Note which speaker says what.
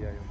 Speaker 1: Yeah.